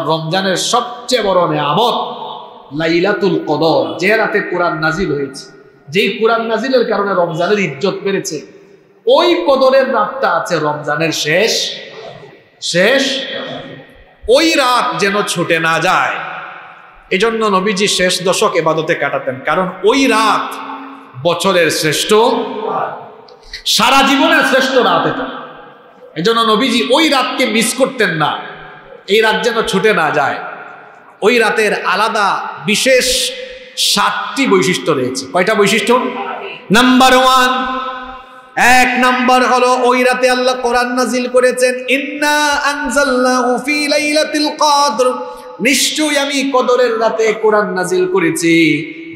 রমজানের সবচেয়ে বড় নেয়ামত লাইলাতুল কদর, যে রাতে কোরআন নাজিল হয়েছে। যেই কোরআন নাজিলের কারণে রমজানের ইজ্জত বেড়েছে, ওই কদরের রাতটা আছে রমজানের শেষ। শেষ? ওই রাত যেন ছুটে না যায়। এজন্য নবীজি শেষ দশক এবাদতে কাটাতেন, কারণ ওই রাত বছরের শ্রেষ্ঠ। সারা জীবনের শ্রেষ্ঠ রাত এটা। এজন্য নবীজি ওই রাতকে মিস করতেন না। এই রাত যেন ছুটে না যায়। ওই রাতের আলাদা বিশেষ সাতটি বৈশিষ্ট্য রয়েছে। কয়টা বৈশিষ্ট্য? নাম্বার ওয়ান এক নাম্বার হলো ওই রাতে আল্লাহ কোরআন নাজিল করেছেন, ইন্না আনজালনাহু ফি লাইলাতিল কদর। নিশ্চয়ই আমি কদরের রাতে কোরআন নাজিল করেছি।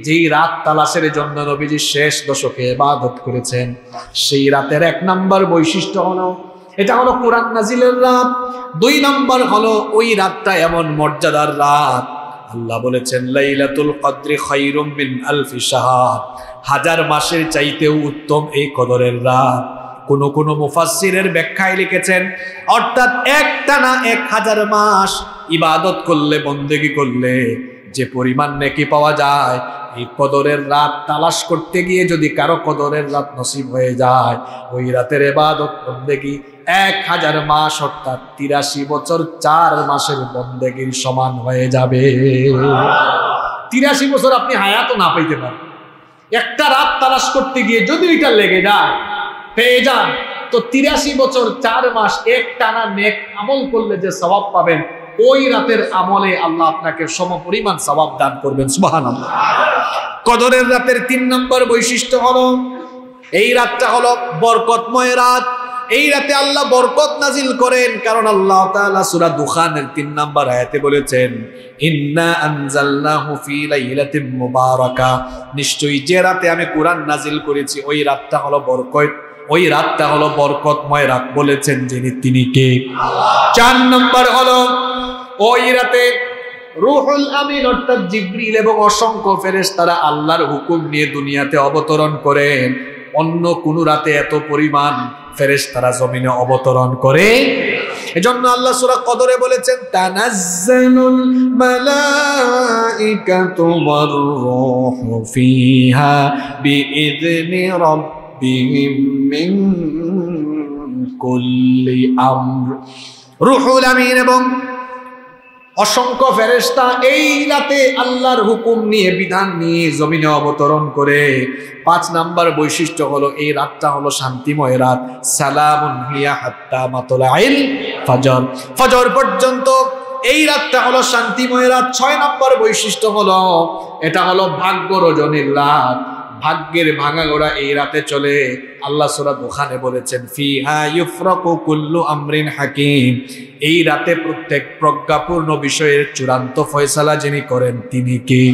যেই রাত তালাশের জন্য নবীজি শেষ দশকে ইবাদত করেছেন, সেই রাতের এক নাম্বার বৈশিষ্ট্য হলো এটা হলো কোরআন নাজিলের রাত। দুই নম্বর হলো ওই রাতটা এমন মর্যাদার রাত। আল্লাহ বলেছেন, লাইলাতুল কদরি খায়রুম মিন আলফি শাহর। হাজার মাসের চাইতেও উত্তম এই কদরের রাত। কোন কোন মুফাসসিরের ব্যাখ্যায় লিখেছেন, অর্থাৎ একটা না এক হাজার মাস ইবাদত করলে, বন্দেগি করলে যে পরিমাণ নেকি পাওয়া যায়, এই কদরের রাত তালাশ করতে গিয়ে যদি কারও কদরের রাত নসিব হয়ে যায়, ওই রাতের এবাদত বন্দেগি এক হাজার মাস, অর্থাৎ তিরাশি বছর, চার মাসের বন্দেগির সমান হয়ে যাবে। তিরাশি বছর আপনি হায়াতও না পাইতে পারেন। একটা রাত তালাশ করতে গিয়ে যদি ওইটা লেগে যায়, পেয়ে যান। তো তিরাশি বছর, চার মাস, এক টানা নেক আমল করলে যে স্বভাব পাবেন, ওই রাতের আমলে আল্লাহ আপনাকে সম পরিমাণ স্বভাব দান করবেন। সুবাহান কদরের রাতের তিন নম্বর বৈশিষ্ট্য হলো, এই রাতটা হলো বরকতময় রাত। এই রাতে আল্লাহ বরকত নাজিল করেন, কারণ আল্লাহ তাআলা সূরা দুখানের 3 নাম্বার আয়াতে বলেছেন, ইন্না আনজালনাহু ফি লাইলাতিন মুবারাকা। নিশ্চয়ই যে রাতে আমি কোরআন নাজিল করেছি, ওই রাতটা হলো বরকত, ওই রাতটা হলো বরকতময় রাত বলেছেন যিনি, তিনি কে? চার নম্বর হলো, ওই রাতে রুহুল আমিন অর্থাৎ জিব্রিল এবং অসংখ্য ফেরেশতারা আল্লাহর হুকুম নিয়ে দুনিয়াতে অবতরণ করেন। অন্য কোন রাতে এত পরিমাণ ফেরেশতারা জমিনে অবতরণ করে। এজন্য আল্লাহ সূরা কদরে বলেছেন, তানাজ্জালুল মালাইকাতু ওয়ার রূহু ফিহা বিইذনি রাব্বিহিম মিন কুল্লি আমর। রুহুল আমিন এবং অসংখ্য ফেরেস্তা এই রাতে আল্লাহর হুকুম নিয়ে, বিধান নিয়ে জমিনে অবতরণ করে। পাঁচ নাম্বার বৈশিষ্ট্য হলো, এই রাতটা হলো শান্তিময় রাত। মাতলাইল ফজর। ফজর পর্যন্ত এই রাতটা হলো শান্তিময় রাত। ছয় নম্বর বৈশিষ্ট্য হলো, এটা হলো ভাগ্য রজনীর রাত। ভাগ্যের ভাঙা গোড়া এই রাতে চলে। আল্লাহ সুরা দোকানে বলেছেন কুল্লু আমরিন হাকিম। এই রাতে প্রত্যেক প্রজ্ঞাপূর্ণ বিষয়ের চূড়ান্ত ফয়সালা যিনি করেন, তিনি কি?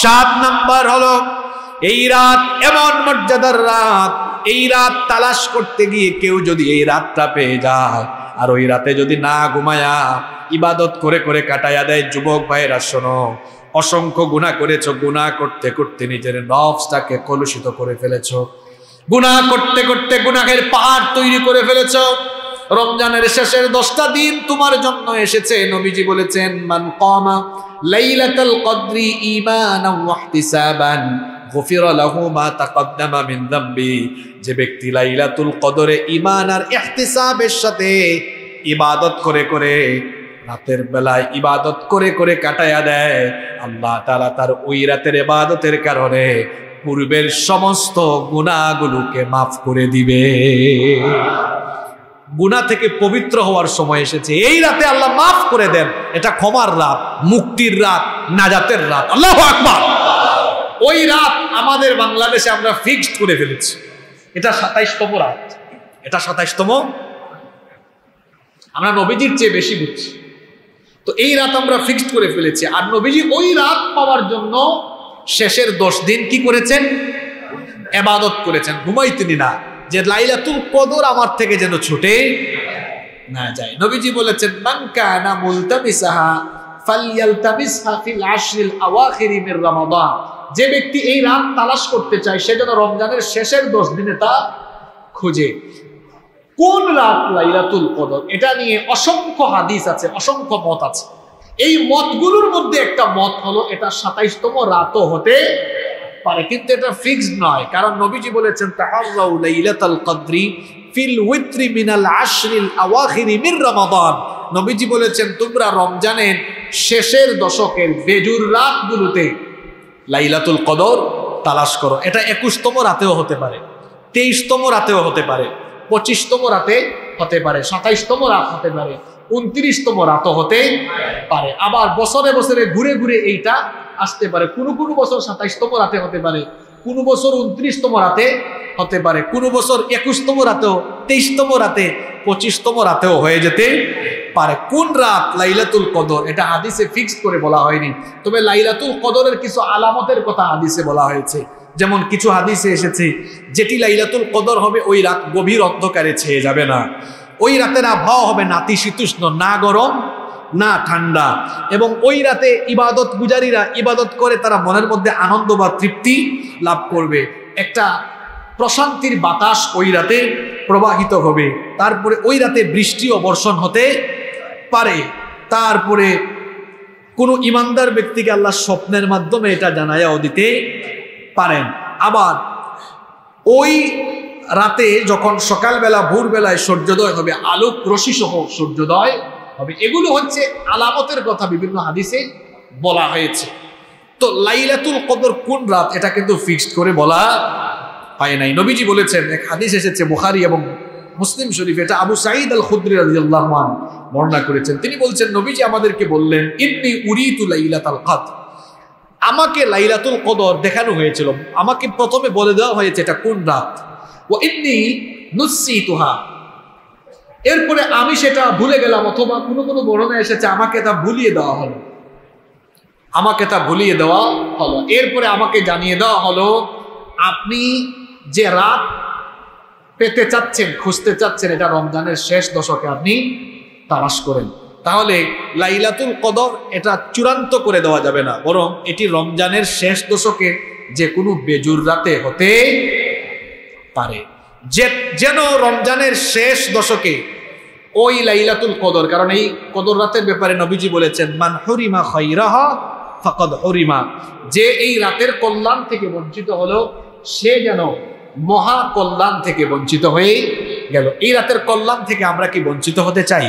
সাত নাম্বার হলো, এই রাত এমন মর্যাদার রাত, এই রাত তালাশ করতে গিয়ে কেউ যদি এই রাতটা পেয়ে যায়, আর ওই রাতে যদি না ঘুমায়া ইবাদত করে করে কাটাইয়া দেয়, যুবক ভাইয়েরা শোনো অসংখ্য গুণা করেছ গুণা করতে করতে নিজের নফসটাকে কলুষিত করে ফেলেছ। গুণা করতে করতে গুনাহের পাহাড় তৈরি করে ফেলেছ। রমজানের শেষের দশটা দিন তোমার জন্য এসেছে, নবীজি বলেছেন, মান কমা লাইলাতাল কদরি ঈমানান ওয়া ইহতিসাবান গফির লাহু মা তাকদ্দামা মিন যামবি যে ব্যক্তি লাইলাতুল কদরে ঈমান আর ইহতিসাবের সাথে ইবাদত করে করে রাতের বেলায় ইবাদত করে করে কাটায়া দেয়। আল্লাহ তাআলা তার ওই রাতের ইবাদতের কারণে পূর্বের সমস্ত গুণাগুলোকে মাফ করে দিবে। গুণা থেকে পবিত্র হওয়ার সময় এসেছে। এই রাতে আল্লাহ মাফ করে দেন। এটা ক্ষমার রাত, মুক্তির রাত, নাজাতের রাত। আল্লাহ আকবার। ওই রাত আমাদের বাংলাদেশে আমরা ফিক্সড করে ফেলেছি। এটা সাতাইশতম রাত। এটা সাতাইশতম? আমরা নবীজির চেয়ে বেশি বুঝছি। তো এই রাত আমরা ফিক্সড করে ফেলেছি। আর নবীজি ওই রাত পাওয়ার জন্য শেষের দশ দিন কি করেছেন? এবাদত করেছেন। ঘুমাইতেনি না যে লাইলাতুল কদর আমার থেকে যেন ছুটে না যায়। নবীজি বলেছেন, মান কানা মুলতামিসাহা ফালইয়ালতামিসহা ফিল যে ব্যক্তি এই রাত তালাশ করতে চায়, সে যেন রমজানের শেষের দশ দিনে তা খুঁজে। কোন রাত লাইলাতুল কদর? এটা নিয়ে অসংখ্য হাদিস আছে, অসংখ্য মত আছে। এই মতগুলোর মধ্যে একটা মত হলো, এটা সাতাইশতম রাতও হতে পারে, কিন্তু এটা ফিক্সড নয়। কারণ নবীজি বলেছেন, তাহাররাউ লাইলাতুল কদরি ফিল উইত্রি মিনাল আশরিল আওয়াখিরি মির রমাদান। নবীজি বলেছেন, তোমরা রমজানের শেষের দশকের বেজুর রাতগুলোতে লাইলাতুল কদর তালাশ করো। এটা একুশতম রাতেও হতে পারে, তেইশতম রাতেও হতে পারে। পঁচিশতম রাতে হতে পারে, সাতাইশতম রাত হতে পারে, উনত্রিশতম রাতও হতে পারে। আবার বছরে বছরে ঘুরে ঘুরে এইটা আসতে পারে। কোনো কোনো বছর সাতাইশতম রাতে হতে পারে, কোনো বছর উনত্রিশতম রাতে হতে পারে, কোনো বছর একুশতম রাতেও, তেইশতম রাতে, পঁচিশতম রাতেও হয়ে যেতে পারে। কোন রাত? লাইলাতুল কদর। এটা হাদিসে ফিক্সড করে বলা হয়নি। তবে লাইলাতুল কদরের কিছু আলামতের কথা হাদিসে বলা হয়েছে। যেমন কিছু হাদিসে এসেছে, যেটি লাইলাতুল কদর হবে, ওই রাত গভীর অন্ধকারে ছেয়ে যাবে না। ওই রাতের আবহাওয়া হবে নাতিশীতোষ্ণ না গরম, না ঠান্ডা। এবং ওই রাতে ইবাদত গুজারিরা ইবাদত করে, তারা মনের মধ্যে আনন্দ বা তৃপ্তি লাভ করবে। একটা প্রশান্তির বাতাস ওই রাতে প্রবাহিত হবে। তারপরে ওই রাতে বৃষ্টি ও বর্ষণ হতে পারে। তারপরে কোনো ইমানদার ব্যক্তিকে আল্লাহ স্বপ্নের মাধ্যমে এটা জানাইয়াও দিতে পারেন। আবার ওই রাতে যখন সকালবেলা, ভোরবেলায় সূর্যোদয় হবে, আলোক রশি সহ সূর্যোদয় হবে, এগুলো হচ্ছে আলামতের কথা বিভিন্ন হাদিসে বলা হয়েছে। তো লাইলাতুল কদর কোন রাত? এটা কিন্তু ফিক্সড করে বলা হয় নাই। নবীজি বলেছেন, এক হাদিস এসেছে, বুখারি এবং মুসলিম শরীফ, এটা আবু সাঈদ আল খুদ্রি রাদিয়াল্লাহু আনহু বর্ণনা করেছেন। তিনি বলছেন, নবীজি আমাদেরকে বললেন, ইন্নি উরিতু লাইলাতাল কদর। আমাকে লাইলাতুল কদর দেখানো হয়েছিল। আমাকে প্রথমে বলে দেওয়া হয়েছে এটা কোন রাত? ও ইন্নি নুসিতুহা এরপরে আমি সেটা ভুলে গেলাম অথবা কোনো কোনো বর্ণনা এসেছে, আমাকে তা ভুলিয়ে দেওয়া হলো। আমাকে তা ভুলিয়ে দেওয়া হলো। এরপরে আমাকে জানিয়ে দেওয়া হলো, আপনি যে রাত পেতে চাচ্ছেন, খুঁজতে চাচ্ছেন, এটা রমজানের শেষ দশকে আপনি তালাশ করেন। তাহলে লাইলাতুল কদর এটা চূড়ান্ত করে দেওয়া যাবে না, বরং এটি রমজানের শেষ দশকে যে কোনো বেজুর রাতে হতে পারে। যে, যেন রমজানের শেষ দশকে ওই লাইলাতুল কদর, কারণ এই কদর রাতের ব্যাপারে নবীজি বলেছেন, মান হরিমা খৈরাহা ফাকদ হরিমা যে এই রাতের কল্যাণ থেকে বঞ্চিত হলো, সে যেন মহা কল্যাণ থেকে বঞ্চিত হয়ে গেল। এই রাতের কল্যাণ থেকে আমরা কি বঞ্চিত হতে চাই?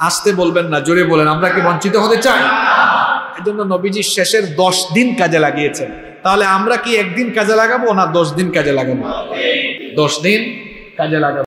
আসতে বলবেন না, জোরে বলেন, আমরা কি বঞ্চিত হতে চাই? এই জন্য নবীজি শেষের দশ দিন কাজে লাগিয়েছেন। তাহলে আমরা কি একদিন কাজে লাগাবো না দশ দিন কাজে লাগাবো? দশ দিন কাজে লাগাবো।